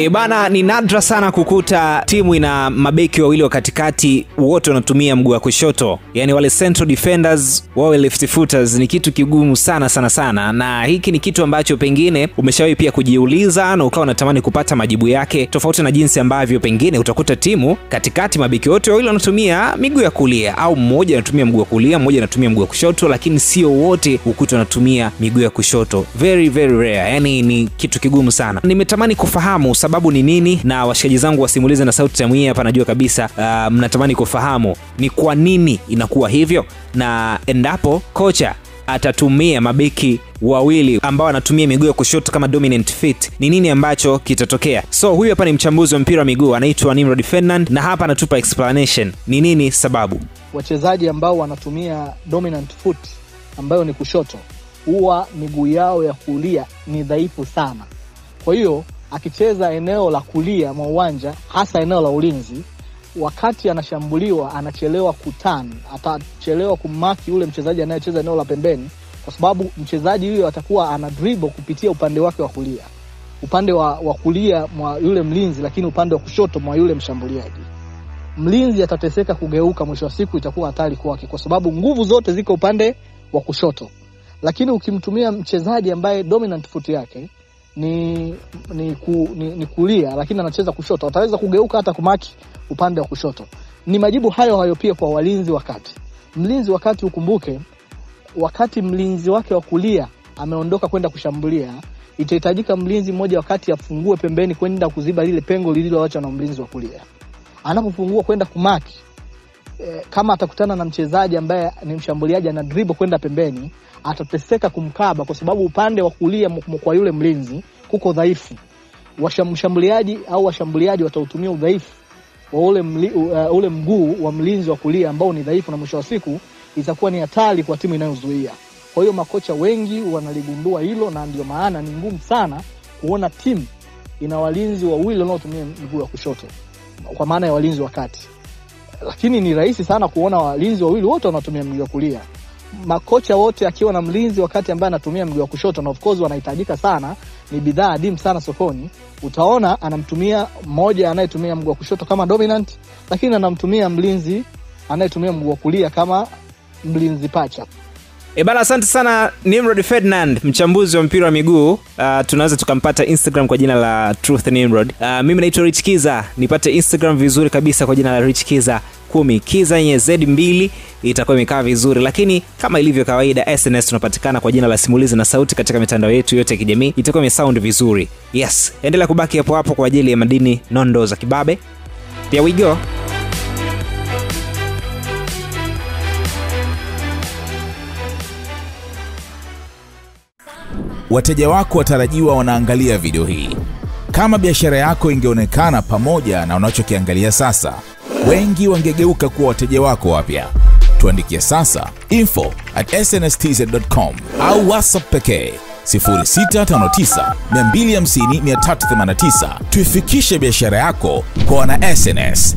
E bana, ni nadra sana kukuta timu ina mabeki wawili wa katikati wote wanatumia mguu wa kushoto, yaani wale central defenders wawe left footers. Ni kitu kigumu sana sana sana, na hiki ni kitu ambacho pengine umeshawahi pia kujiuliza na ukawa unatamani kupata majibu yake, tofauti na jinsi ambavyo pengine utakuta timu katikati mabeki wote wawili wanatumia miguu ya kulia, au mmoja anatumia mguu wa kulia, mmoja anatumia mguu wa kushoto, lakini sio wote ukuta wanatumia miguu ya kushoto. Very very rare, yani ni kitu kigumu sana. Nimetamani kufahamu sababu ni nini, na washikaji zangu wasimulize na sauti tamu hii hapa, najua kabisa uh, mnatamani kufahamu ni kwa nini inakuwa hivyo, na endapo kocha atatumia mabeki wawili ambao anatumia miguu ya kushoto kama dominant fit, ni nini ambacho kitatokea? So huyu hapa ni mchambuzi wa mpira wa miguu anaitwa Nimrod Fernand, na hapa anatupa explanation ni nini sababu. Wachezaji ambao wanatumia dominant foot ambayo ni kushoto, huwa miguu yao ya kulia ni dhaifu sana. Kwa hiyo akicheza eneo la kulia mwa uwanja, hasa eneo la ulinzi, wakati anashambuliwa anachelewa kutani, atachelewa kumaki yule mchezaji anayecheza eneo la pembeni, kwa sababu mchezaji huyo atakuwa ana dribble kupitia upande wake wa kulia, upande wa, wa kulia mwa yule mlinzi, lakini upande wa kushoto mwa yule mshambuliaji. Mlinzi atateseka kugeuka, mwisho wa siku itakuwa hatari kwake, kwa sababu nguvu zote ziko upande wa kushoto. Lakini ukimtumia mchezaji ambaye dominant foot yake ni ni, ku, ni ni kulia lakini anacheza kushoto, ataweza kugeuka hata kumaki upande wa kushoto. Ni majibu hayo hayo pia kwa walinzi wakati. Mlinzi wakati, ukumbuke, wakati mlinzi wake wa kulia ameondoka kwenda kushambulia, itahitajika mlinzi mmoja wakati afungue pembeni kwenda kuziba lile pengo lililoachwa na mlinzi wa kulia. Anapofungua kwenda kumaki eh, kama atakutana na mchezaji ambaye ni mshambuliaji ana dribble kwenda pembeni atateseka kumkaba kwa sababu upande wa kulia kwa yule mlinzi kuko dhaifu. Washambuliaji au washambuliaji watautumia udhaifu wa ule, uh, ule mguu wa mlinzi wa kulia ambao ni dhaifu, na mwisho wa siku itakuwa ni hatari kwa timu inayozuia. Kwa hiyo makocha wengi wanaligundua hilo, na ndio maana ni ngumu sana kuona timu ina walinzi wawili wanaotumia mguu wa kushoto, kwa maana ya walinzi wa kati, lakini ni rahisi sana kuona walinzi wawili wote wanatumia mguu wa kulia makocha wote akiwa na mlinzi wakati ambaye anatumia mguu wa kushoto, na of course wanahitajika sana, ni bidhaa adimu sana sokoni. Utaona anamtumia mmoja anayetumia mguu wa kushoto kama dominant, lakini anamtumia mlinzi anayetumia mguu wa kulia kama mlinzi pacha. E bana, asante sana Nimrod Ferdinand, mchambuzi wa mpira wa miguu. Uh, tunaweza tukampata Instagram kwa jina la Truth Nimrod. Uh, mimi naitwa Rich Kiza, nipate Instagram vizuri kabisa kwa jina la Rich Kiza kumi. Kiza yenye Z mbili itakuwa imekaa vizuri, lakini kama ilivyo kawaida, SNS tunapatikana kwa jina la Simulizi na Sauti katika mitandao yetu yote ya kijamii, itakuwa imesound vizuri. Yes, endelea kubaki hapo hapo kwa ajili ya madini nondo za kibabe. There we go. Wateja wako watarajiwa wanaangalia video hii. Kama biashara yako ingeonekana pamoja na unachokiangalia sasa, wengi wangegeuka kuwa wateja wako wapya. Tuandikie sasa info at snstz.com au whatsapp pekee 0659 250 389. Tuifikishe biashara yako kwa wana SNS.